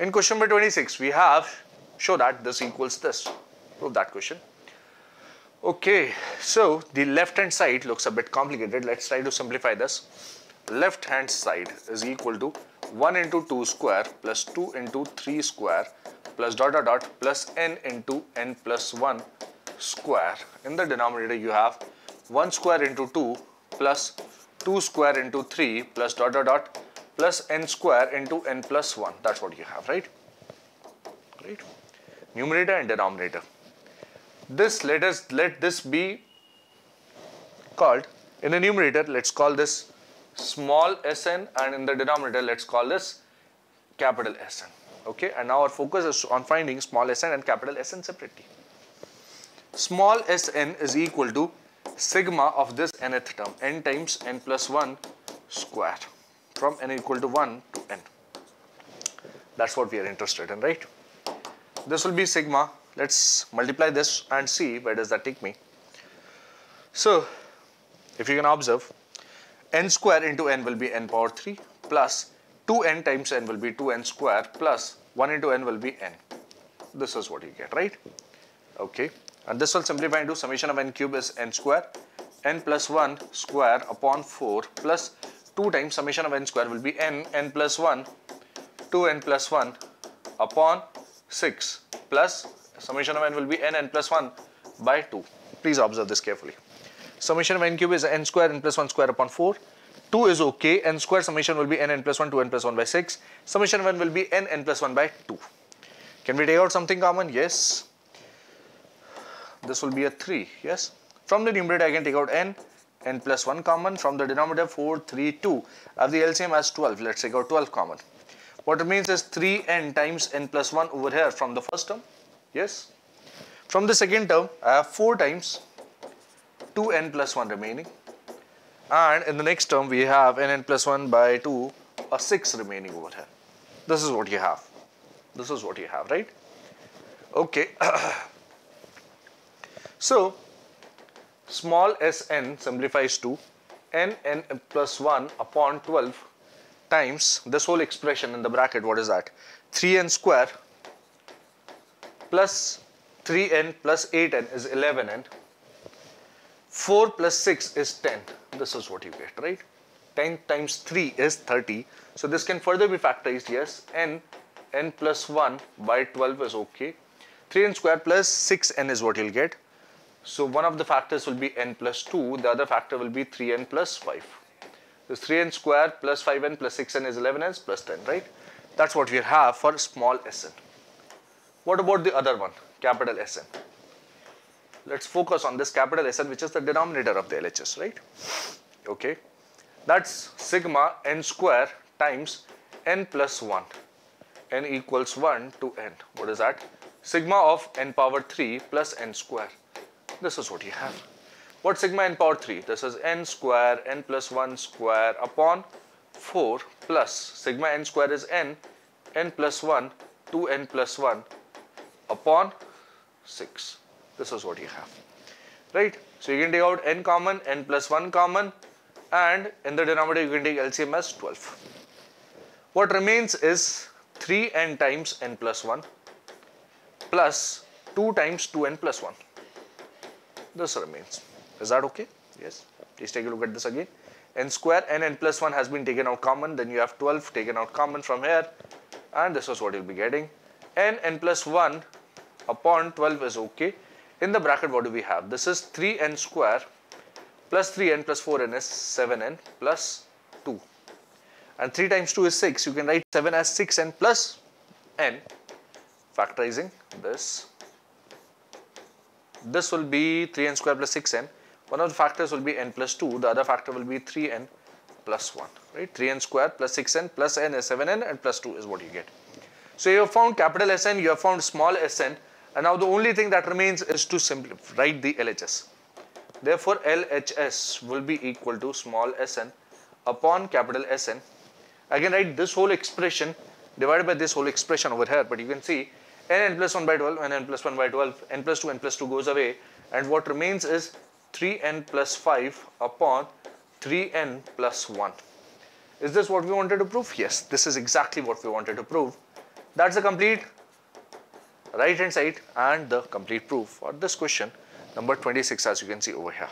In question number 26, we have show that this equals this. Prove that question. Okay, so the left hand side looks a bit complicated. Let's try to simplify this. Left hand side is equal to 1 into 2 square plus 2 into 3 square plus dot dot dot plus n into n plus 1 square. In the denominator you have 1 square into 2 plus 2 square into 3 plus dot dot dot plus n square into n plus 1. That's what you have, right? Right? Numerator and denominator. This let us let this be called in the numerator. Let's call this small sn, and in the denominator, let's call this capital Sn. Okay, and now our focus is on finding small sn and capital Sn separately. Small sn is equal to sigma of this nth term n times n plus 1 square from n equal to 1 to n. That's what we are interested in, right? This will be sigma. Let's multiply this and see where does that take me. So, if you can observe, n square into n will be n power 3 plus 2n times n will be 2n square plus 1 into n will be n. This is what you get, right? Okay. And this will simplify into summation of n cube is n square, n plus 1 square upon 4 plus 2 times summation of n square will be n, n plus 1, 2n plus 1 upon 6 plus summation of n will be n, n plus 1 by 2. Please observe this carefully. Summation of n cube is n square, n plus 1 square upon 4. 2 is okay. n square summation will be n, n plus 1, 2, n plus 1 by 6. Summation of n will be n, n plus 1 by 2. Can we take out something common? Yes. This will be a 3. Yes. From the numerator, I can take out n, n plus 1 common. From the denominator, 4, 3, 2. I have the LCM as 12. Let's take out 12 common. What remains is 3n times n plus 1 over here from the first term. Yes. From the second term, I have 4 times 2n plus 1 remaining and in the next term we have nn plus 1 by 2 a 6 remaining over here. This is what you have. This is what you have, right? Okay. so, small sn simplifies to n n plus 1 upon 12 times this whole expression in the bracket, what is that? 3n square plus 3n plus 8n is 11n 4 plus 6 is 10. This is what you get, right? 10 times 3 is 30. So this can further be factorized, yes. n, n plus 1 by 12 is okay. 3n square plus 6n is what you'll get. So one of the factors will be n plus 2, the other factor will be 3n plus 5. This 3n square plus 5n plus 6n is 11n plus 10, right? That's what we have for small sn. What about the other one, capital Sn? let's focus on this capital Sn which is the denominator of the LHS, right? Okay, that's sigma n square times n plus 1, n equals 1 to n. What is that? Sigma of n power 3 plus n square. This is what you have. What sigma n power 3? This is n square n plus 1 square upon 4 plus sigma n square is n, n plus 1, 2n plus 1 upon 6 this is what you have. Right? So you can take out n common n plus 1 common and in the denominator you can take LCM as 12 what remains is 3n times n plus 1 plus 2 times 2n plus 1 this remains is that okay yes please take a look at this again n square n n plus 1 has been taken out common then you have 12 taken out common from here and this is what you'll be getting n n plus 1 upon 12 is okay in the bracket, what do we have? This is 3n square plus 3n plus 4n is 7n plus 2. And 3 times 2 is 6. You can write 7 as 6n plus n. Factorizing this. This will be 3n square plus 6n. One of the factors will be n plus 2. The other factor will be 3n plus 1. Right? 3n square plus 6n plus n is 7n and plus 2 is what you get. So you have found capital Sn, you have found small sn and now the only thing that remains is to simply write the LHS. Therefore, LHS will be equal to small sn upon capital Sn. I can write this whole expression divided by this whole expression over here, but you can see n n plus 1 by 12 and n plus 1 by 12, n plus 2, n plus 2 goes away and what remains is 3n plus 5 upon 3n plus 1. Is this what we wanted to prove? Yes, this is exactly what we wanted to prove that's the complete right hand side and the complete proof for this question number 26 as you can see over here.